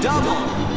double.